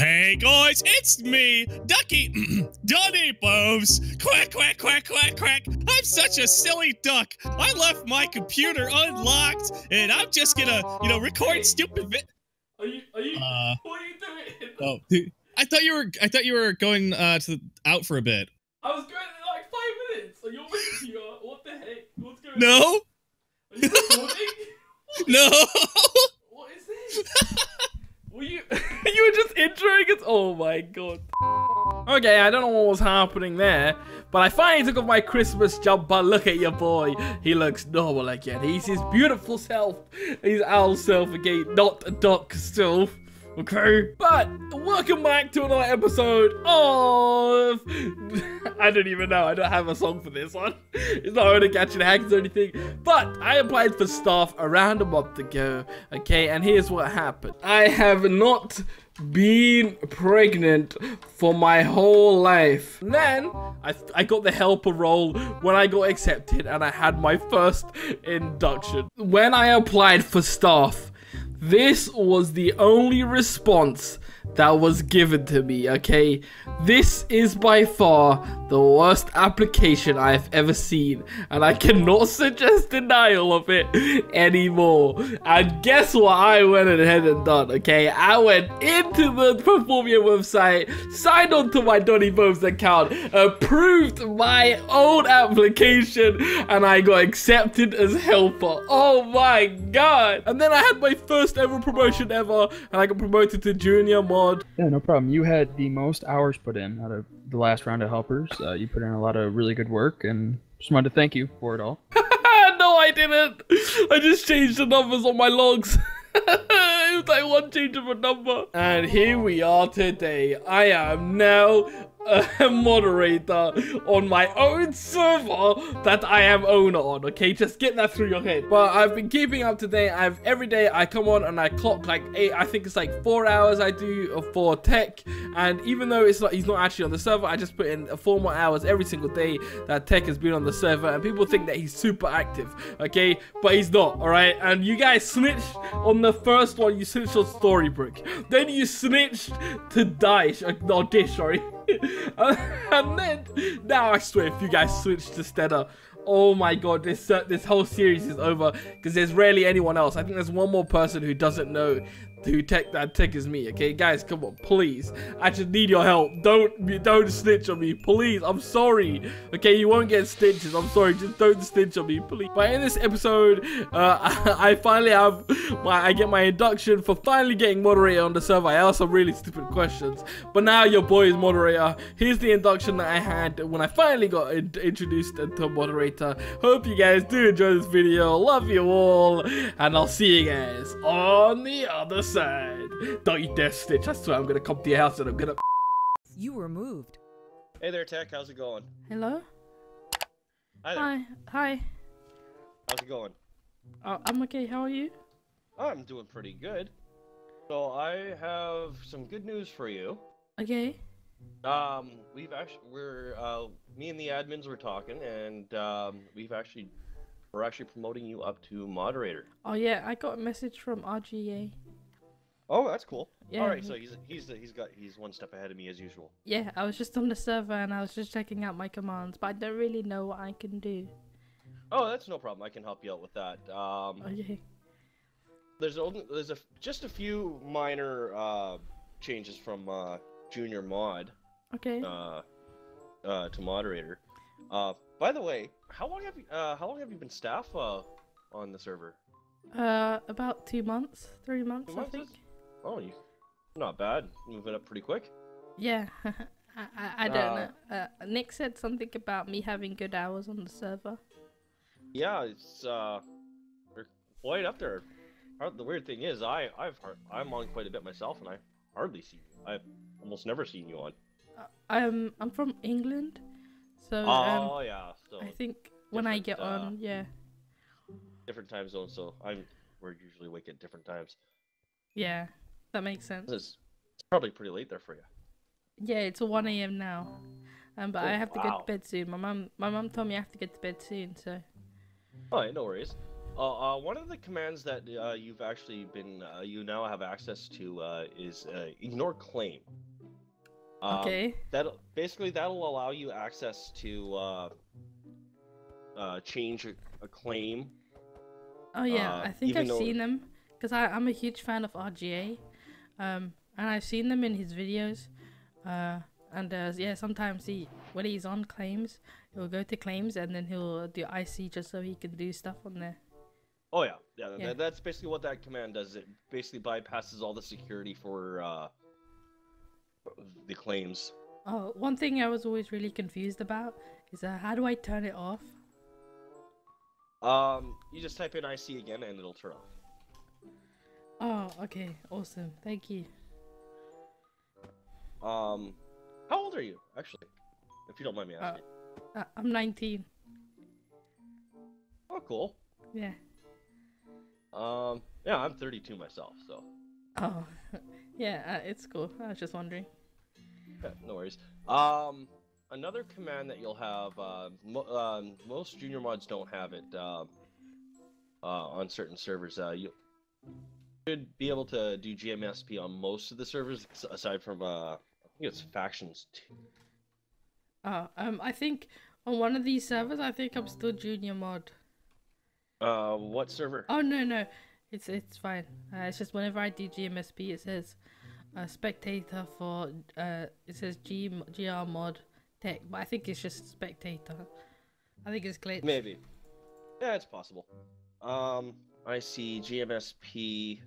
Hey guys, it's me, Ducky Doni Bobes. Quack, quack, quack, quack, quack. I'm such a silly duck. I left my computer unlocked, and I'm just gonna, you know, record stupid vid. Are you? Are you? Uh, what are you doing? oh, dude, I thought you were, I thought you were going uh to the, out for a bit. I was going in like five minutes. Are you with? What the heck? What's going on? No, Are you recording? no. what is this? Were you? you were just introing it. Oh my god. Okay, I don't know what was happening there, but I finally took off my Christmas jumper. Look at your boy. He looks normal again. He's his beautiful self. He's owl self again, not a duck self. Okay, but welcome back to another episode of. I don't even know. I don't have a song for this one. It's not going to catch your hacks or anything. But I applied for staff around a month ago. Okay, and here's what happened. I have not been pregnant for my whole life. Then I, I got the helper role when I got accepted and I had my first induction. When I applied for staff, this was the only response that was given to me, okay? This is by far the worst application I've ever seen, and I cannot suggest denial of it anymore. And guess what I went ahead and done, okay? I went into the Performium website, signed on to my Doni Bobes account, approved my own application, and I got accepted as helper. Oh my god! And then I had my first ever promotion ever, and I got promoted to junior Yeah, no problem. You had the most hours put in out of the last round of helpers. Uh, you put in a lot of really good work, and just wanted to thank you for it all. no, I didn't. I just changed the numbers on my logs. it was like one change of a number. And here we are today. I am now a moderator on my own server that I am owner on. Okay, just get that through your head. But I've been keeping up to date. I've every day I come on and I clock like eight. I think it's like four hours I do for tech. And even though it's not, he's not actually on the server. I just put in four more hours every single day that tech has been on the server. And people think that he's super active. Okay, but he's not. All right. And you guys snitched on the first one. You snitched on Storybrick. Then you snitched to. Uh, no, Dish. Sorry. and then now I swear if you guys switch to Stedder oh my god this uh, this whole series is over because there's rarely anyone else. I think there's one more person who doesn't know who tech that tech is me okay? Guys come on please. I just need your help. Don't don't snitch on me please. I'm sorry okay? You won't get stitches. I'm sorry just don't snitch on me please. But in this episode uh, I finally have my I get my induction for finally getting moderator on the server. I asked some really stupid questions. But now your boy is moderator. Here's the induction that I had when I finally got in introduced to moderator hope you guys do enjoy this video love you all and I'll see you guys on the other side don't you dare snitch I swear I'm gonna come to your house and I'm gonna You were moved. Hey there, Tech. How's it going? hello Hi there. hi hi How's it going? uh, I'm okay how are you I'm doing pretty good. So I have some good news for you. okay Um, we've actually we're uh, me and the admins were talking, and um, we've actually we're actually promoting you up to moderator. oh yeah I got a message from RGA Oh, that's cool. Yeah, All right, he- so he's he's he's got he's one step ahead of me as usual. Yeah, I was just on the server and I was just checking out my commands, but I don't really know what I can do. Oh, that's no problem. I can help you out with that. Um, Okay. there's only there's a just a few minor uh changes from uh junior mod. Okay. uh, uh, to moderator. Uh, by the way, how long have you uh, how long have you been staff uh, on the server? Uh, about two months, three months, Two I months, think. is- Oh, you not bad. Moving up pretty quick. Yeah. I, I, I don't Uh, know. Uh, Nick said something about me having good hours on the server. Yeah, it's uh, you're quite up there. The weird thing is, I I've I'm on quite a bit myself, and I hardly see you. I've almost never seen you on. Uh, I'm I'm from England, so oh um, yeah, so I think when I get uh, on, yeah, different time zone. So I'm we're usually awake at different times. yeah, that makes sense. It's, probably pretty late there for you. Yeah, it's 1 a.m. now. Um, but I Oh, have to go wow. to bed soon. My mum, my mum told me I have to get to bed soon, so Oh, no worries. Uh, uh, one of the commands that uh, you've actually been, uh, you now have access to, uh, is uh, ignore claim. Um, Okay. That basically that'll allow you access to uh, uh, change a, a claim. Oh yeah, uh, I think I've though- seen them because I'm a huge fan of RGA, um, and I've seen them in his videos. Uh, and uh, yeah, sometimes he when he's on claims, he'll go to claims and then he'll do IC just so he can do stuff on there. Oh yeah, yeah. Yeah. That, that's basically what that command does. It basically bypasses all the security for uh, the claims. Oh, one thing I was always really confused about is uh, how do I turn it off? Um, you just type in IC again and it'll turn off. Oh, okay, awesome, thank you. Um, how old are you actually? If you don't mind me Uh, asking. Uh, I'm 19. oh, cool. Yeah. Um, yeah, I'm 32 myself, so Oh, yeah, uh, it's cool. I was just wondering. yeah, no worries. Um, another command that you'll have, uh, mo- um, most junior mods don't have it, uh, uh, on certain servers. Uh, you should be able to do GMSP on most of the servers, aside from, uh, I think it's factions two. Oh, um, I think on one of these servers, I think I'm still junior mod. Uh, what server? Oh no no, it's it's fine. Uh, it's just whenever I do GMSP, it says uh, spectator for uh, it says G GR mod tech, but I think it's just spectator. I think it's glitched. Maybe. Yeah, it's possible. Um, I see GMSP.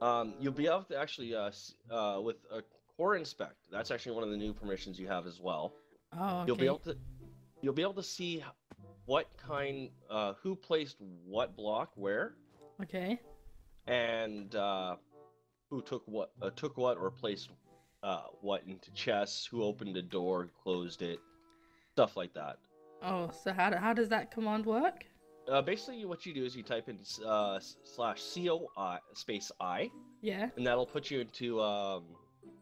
Um, you'll be able to actually, uh, uh, with a core inspect. That's actually one of the new permissions you have as well. Oh, okay. You'll be able to, you'll be able to see what kind, uh, who placed what block where, Okay. and uh, who took what, uh, took what, or placed uh, what into chests. Who opened a door, closed it, stuff like that. Oh, so how do, how does that command work? Uh, basically, what you do is you type in uh, slash coi space i, Yeah. and that'll put you into um,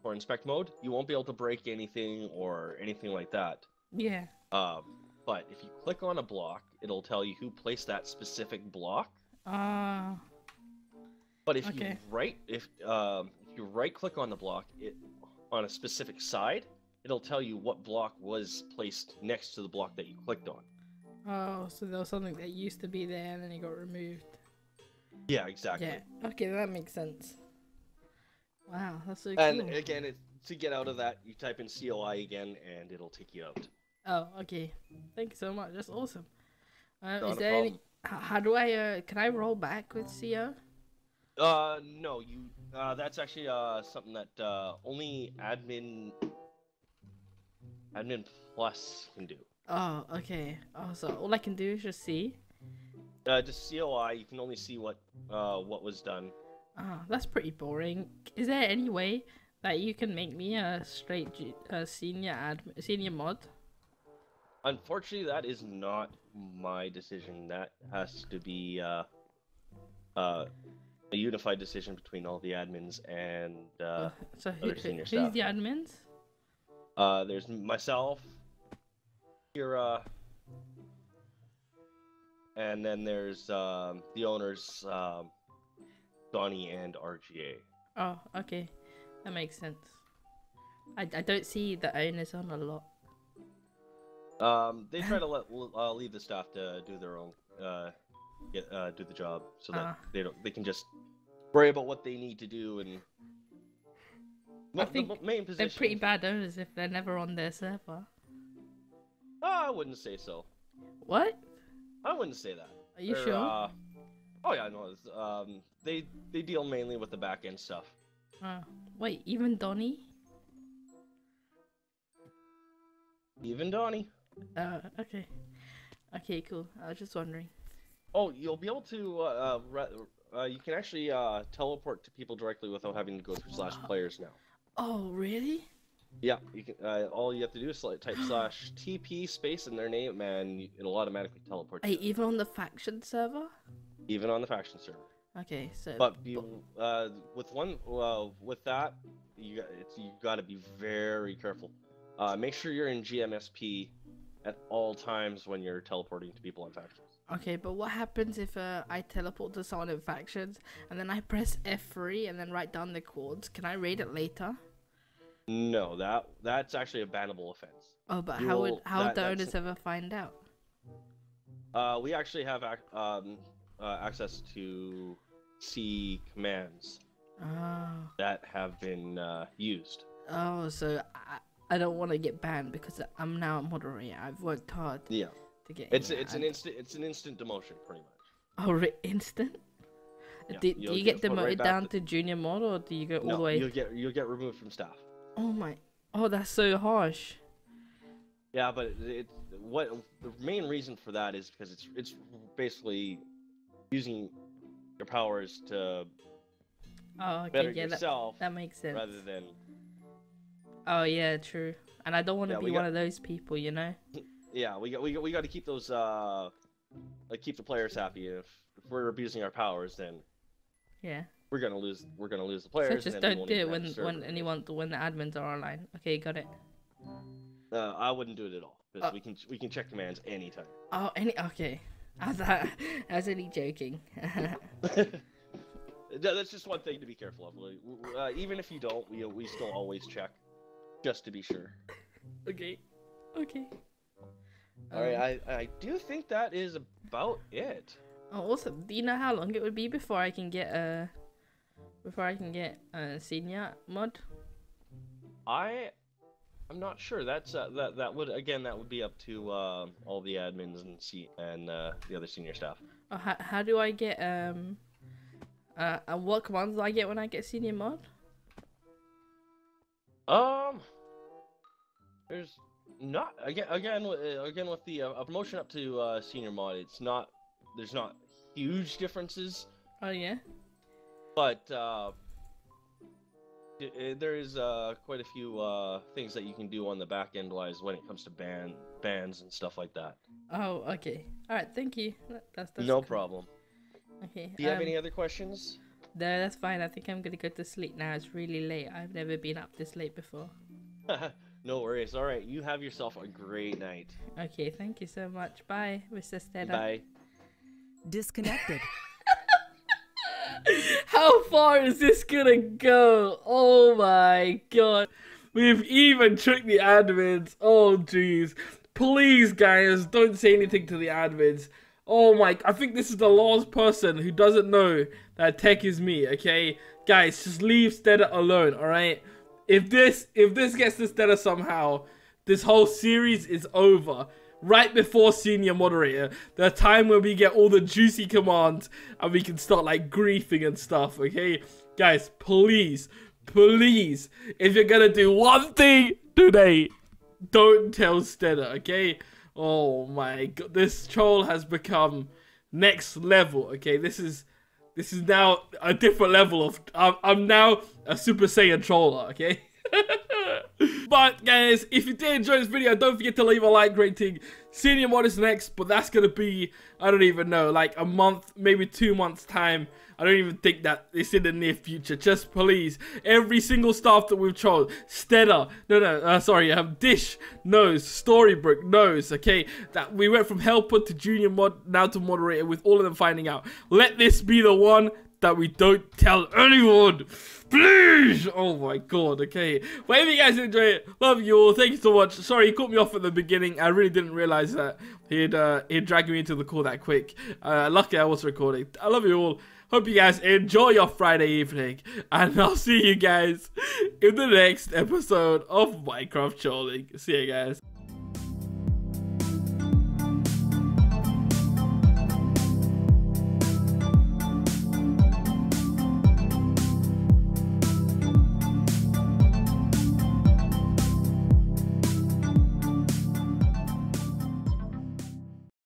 for inspect mode. You won't be able to break anything or anything like that. Yeah. Um, but if you click on a block, it'll tell you who placed that specific block. Ah. But if Okay. you right if um, if you right click on the block, it on a specific side, it'll tell you what block was placed next to the block that you clicked on. oh, so there was something that used to be there and then it got removed. Yeah, exactly. Yeah. Okay, that makes sense. Wow, that's so And cool. again, it, to get out of that, you type in COI again, and it'll take you out. Oh, okay. Thank you so much. That's awesome. Uh, is there any? How, how do I? Uh, can I roll back with CO? Uh, no, you. Uh, that's actually uh something that uh only admin. Admin Plus can do. Oh, okay. Oh, so all I can do is just see. Uh, just COI, you can only see what uh what was done. Oh, that's pretty boring. Is there any way that you can make me a straight G- uh, senior admin, senior mod? Unfortunately, that is not my decision. That has to be uh uh a unified decision between all the admins and uh so who, other senior who's staff. the admins? Uh, there's myself, Kira, and then there's um, the owners, um, Donnie and RGA. Oh, okay, that makes sense. I, I don't see the owners on a lot. Um, they try to let uh, leave the staff to do their own, uh, get uh, do the job, so that Ah. they don't they can just worry about what they need to do and. I Well, think the main They're pretty bad owners if they're never on their server. Oh, I wouldn't say so. What? I wouldn't say that. Are you They're, sure? Uh, oh yeah, no. Um, they they deal mainly with the back end stuff. Uh, wait, even Donnie? Even Donnie. Uh, okay. Okay, cool. I was just wondering. Oh, you'll be able to. Uh, uh, uh, you can actually uh, teleport to people directly without having to go through slash players now. Oh, really? Yeah, you can. Uh, all you have to do is type slash TP space in their name, and it'll automatically teleport. Hey, you, even on the faction server? even on the faction server. Okay, so. But be, uh, with one, uh, with that, you got- it's, you got to be very careful. Uh, make sure you're in GMSP at all times when you're teleporting to people on factions. Okay, but what happens if uh, I teleport to someone in factions and then I press F3 and then write down the codes? Can I read it later? No, that that's actually a bannable offense. Oh, but You how would how would that- the owners ever find out? Uh, we actually have ac- um, uh, access to see commands Oh, that have been uh, used. oh, so I, I don't want to get banned because I'm now a moderator. I've worked hard Yeah, to get. it's in it's an instant it's an instant demotion, pretty much. Oh, re- instant. Yeah, do, do you'll get get put right demoted down to- to junior mod or do you go all no, the way? you'll get you'll get removed from staff. Oh my! Oh, that's so harsh. Yeah, but it, what the main reason for that is because it's it's basically using your powers to Oh, okay, better yeah, that, yourself that makes sense. rather than Oh yeah, true. And I don't want to Yeah, be we one of those people, you know. yeah we got we got we got to keep those uh like keep the players happy. If, if we're abusing our powers, then Yeah. we're gonna lose we're gonna lose the players. So just don't do it when when anyone when the admins are online. Okay, got it. Uh, I wouldn't do it at all because Uh, we can we can check commands anytime. Oh, any okay. I was, I was only joking. That- That's just one thing to be careful of. Like, w- w- Uh, even if you don't, we we still always check, just to be sure. okay. Okay. All right, Um, I I do think that is about it. Oh, also, do you know how long it would be before I can get a before I can get a senior mod? I I'm not sure. That's uh, that that would again that would be up to uh, all the admins and see and uh, the other senior staff. Or how, how do I get um uh and what commands do I get when I get senior mod? Um, there's not again again uh, again with the uh, promotion up to uh, senior mod. It's not there's not huge differences, Oh yeah. but uh, there is uh, quite a few uh, things that you can do on the back end wise when it comes to ban bans and stuff like that. Oh okay. All right. Thank you. That- That's, that's no cool. problem. Okay. Do you have um, any other questions? No, that's fine. I think I'm gonna go to sleep now. It's really late. I've never been up this late before. no worries. All right, you have yourself a great night. Okay, thank you so much. Bye, Mr. Stedder. Bye. Disconnected. How far is this gonna go? Oh my god. We've even tricked the admins. Oh jeez. Please guys, don't say anything to the admins. Oh my, I think this is the last person who doesn't know that tech is me, okay? Guys, just leave Stedder alone, alright? If this, if this gets to Stedder somehow, this whole series is over right before senior moderator, the time when we get all the juicy commands and we can start like griefing and stuff, okay? Guys, please, please, if you're gonna do one thing today, don't tell Stedder, okay? Oh my god, this troll has become next level, okay? This is this is now a different level of I'm, I'm now a Super Saiyan troller, okay? but guys, if you did enjoy this video, don't forget to leave a like rating. Senior mod is next, but that's gonna be I don't even know, like a month, maybe two months time. I don't even think that it's in the near future. Just please, every single staff that we've chose, Stedder, no, no, uh, sorry, um, Dish knows, Storybook knows, okay, that we went from helper to junior mod, now to moderator, with all of them finding out. Let this be the one that we don't tell anyone. Please! Oh my god, okay. But if you guys enjoy it, love you all. Thank you so much. Sorry, he caught me off at the beginning. I really didn't realize that he'd uh, he'd drag me into the call that quick. Uh, lucky I was recording. I love you all. Hope you guys enjoy your Friday evening. And I'll see you guys in the next episode of Minecraft Trolling. See you guys.